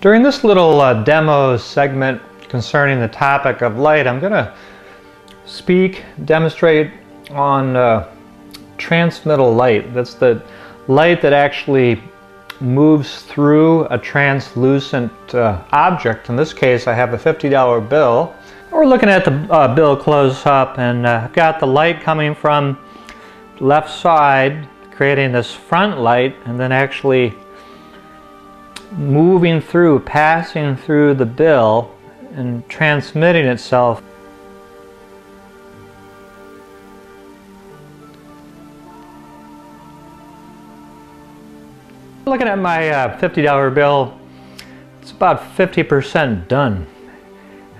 During this little uh, demo segment concerning the topic of light, I'm going to speak, demonstrate on uh, transmittal light. That's the light that actually moves through a translucent uh, object. In this case, I have a $50 bill. We're looking at the uh, bill close up and uh, I've got the light coming from left side, creating this front light and then actually moving through, passing through the bill and transmitting itself. Looking at my uh, $50 bill, it's about 50% done.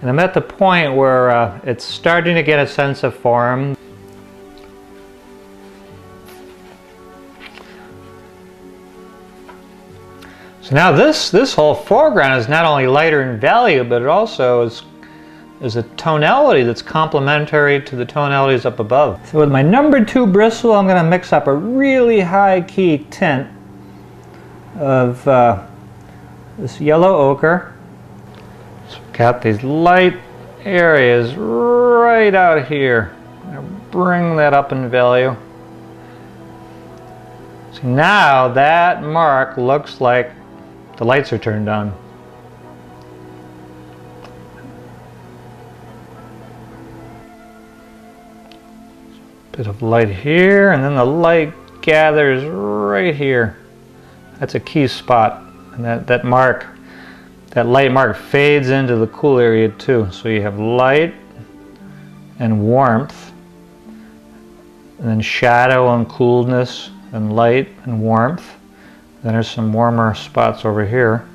And I'm at the point where uh, it's starting to get a sense of form. So now this, this whole foreground is not only lighter in value, but it also is, is a tonality that's complementary to the tonalities up above. So with my number two bristle, I'm going to mix up a really high key tint of uh, this yellow ochre. So we've got these light areas right out here. bring that up in value. So now that mark looks like the lights are turned on. Bit of light here, and then the light gathers right here. That's a key spot. And that, that mark, that light mark fades into the cool area too. So you have light and warmth, and then shadow and coolness, and light and warmth. Then there's some warmer spots over here.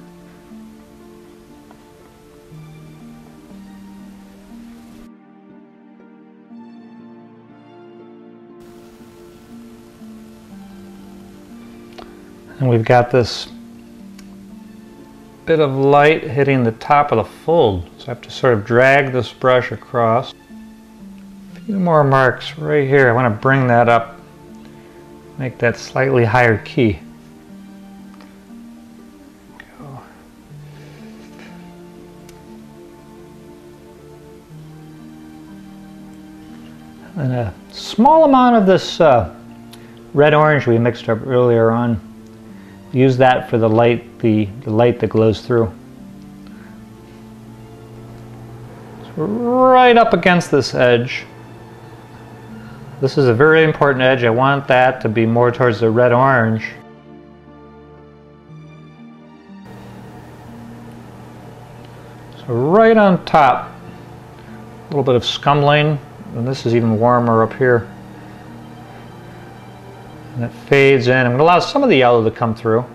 And we've got this bit of light hitting the top of the fold. So I have to sort of drag this brush across. A few more marks right here. I want to bring that up, make that slightly higher key. And a small amount of this uh, red orange we mixed up earlier on. Use that for the light, the, the light that glows through. Right up against this edge. This is a very important edge. I want that to be more towards the red orange. So right on top, a little bit of scumbling and this is even warmer up here. And it fades in. I'm going to allow some of the yellow to come through.